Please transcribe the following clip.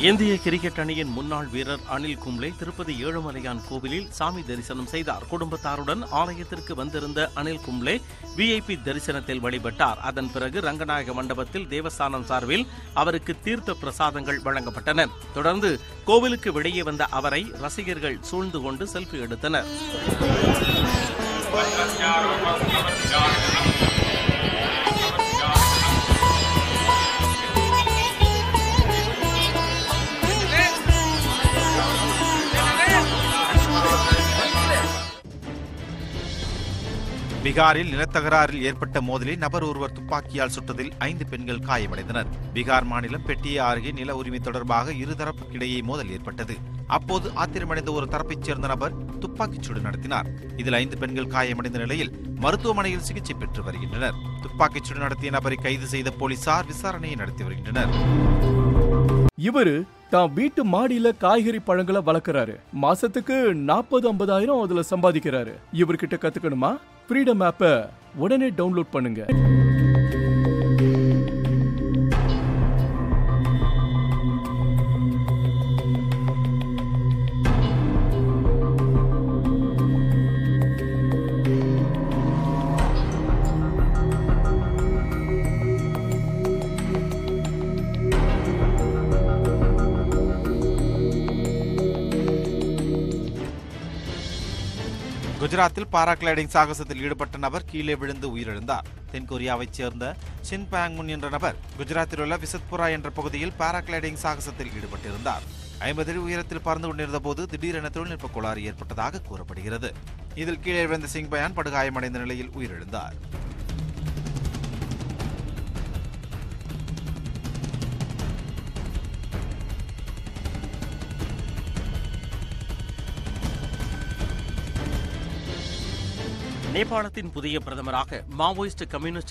இந்திய கிரிக்கெட் அணியின் முன்னாள் வீரர் அனில் கும்ளே திருப்பதி ஏழுமலையான் கோவிலில் சாமி தரிசனம் செய்தார். குடும்பத்தாருடன் ஆலயத்திற்கு வந்திருந்த அனில் கும்ளே விஐபி தரிசனத்தில் வழிபட்டார். அதன் பிறகு ரங்கநாயக மண்டபத்தில் தேவஸ்தானம் சார்பில் அவருக்கு தீர்த்த பிரசாதங்கள் வழங்கப்பட்டன. தொடர்ந்து கோவிலுக்கு வெளியே வந்த அவரை ரசிகர்கள் சூழ்ந்து கொண்டு செல்ஃபி எடுத்தனர். பீகாரில் நிலத்தகராறில் ஏற்பட்ட மோதலில் நபர் ஒருவர் துப்பாக்கியால் சுட்டதில் ஐந்து பெண்கள் காயமடைந்தனர். பீகார் மாநிலம் பெட்டியா அருகே நில உரிமை தொடர்பாக இருதரப்புக்கிடையே மோதல் ஏற்பட்டது. அப்போது ஆத்திரமடைந்த ஒரு தரப்பைச் சேர்ந்த நபர் துப்பாக்கிச் சூடு நடத்தினார். இதில் ஐந்து பெண்கள் காயமடைந்த நிலையில் மருத்துவமனையில் சிகிச்சை பெற்று வருகின்றனர். துப்பாக்கிச் சூடு நடத்திய நபரை கைது செய்த போலீசார் விசாரணையை நடத்தி வருகின்றனர். இவரு தான் வீட்டு மாடியில காய்கறி பழங்களை வளர்க்கறாரு. மாசத்துக்கு நாற்பது ஐம்பதாயிரம் அதுல சம்பாதிக்கிறாரு. இவர்கிட்ட கத்துக்கணுமா? ஃப்ரீடம் ஆப்பை உடனே டவுன்லோட் பண்ணுங்க. குஜராத்தில் பாராகிளைடிங் சாகசத்தில் ஈடுபட்ட நபர் கீழே விழுந்து உயிரிழந்தார். தென்கொரியாவைச் சேர்ந்த ஷின் பேங்முன் என்ற நபர் குஜராத்தில் உள்ள விசத்புரா என்ற பகுதியில் பாராகிளைடிங் சாகசத்தில் ஈடுபட்டிருந்தார். ஐம்பது அடி உயரத்தில் பறந்து கொண்டிருந்த போது திடீரென தொழில்நுட்ப கோளாறு ஏற்பட்டதாக கூறப்படுகிறது. இதில் கீழே விழுந்த சிங் பயான் படுகாயமடைந்த நிலையில் உயிரிழந்தார். நேபாளத்தின் புதிய பிரதமராக மாவோயிஸ்ட் கம்யூனிஸ்ட்